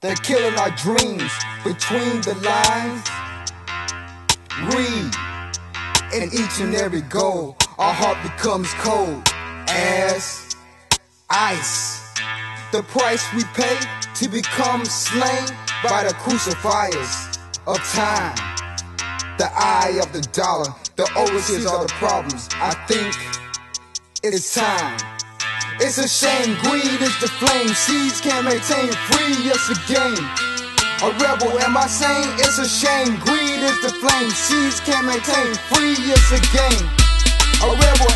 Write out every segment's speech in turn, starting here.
They're killing our dreams between the lines. Read in each and every goal, our heart becomes cold as ice. The price we pay to become slain by the crucifiers of time. The eye of the dollar, the overseers are the problems. I think it's time. It's a shame, greed is the flame. Seeds can't maintain free, it's a game. A rebel, am I saying? It's a shame, greed is the flame. Seeds can't maintain free, it's a game. A rebel,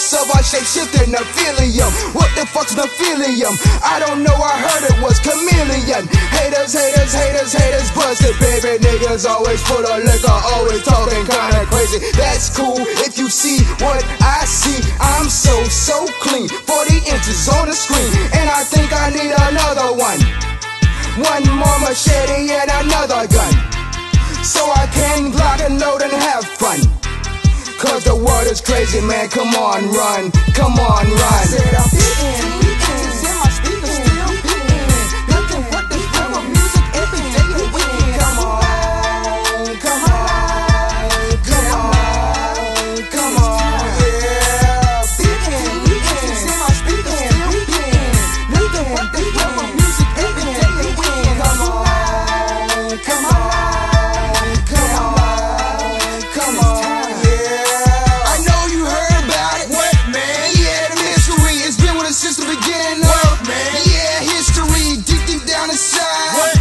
of a shape shifting affilium. What the fuck's an affilium? I don't know, I heard it was chameleon. Haters, haters, haters, haters, busted, baby. Niggas always full of liquor, always talking kinda crazy. That's cool if you see what I see. I'm so, so clean. 40 inches on the screen, and I think I need another one. One more machete Cause the world is crazy, man. Come on, run. Come on, run.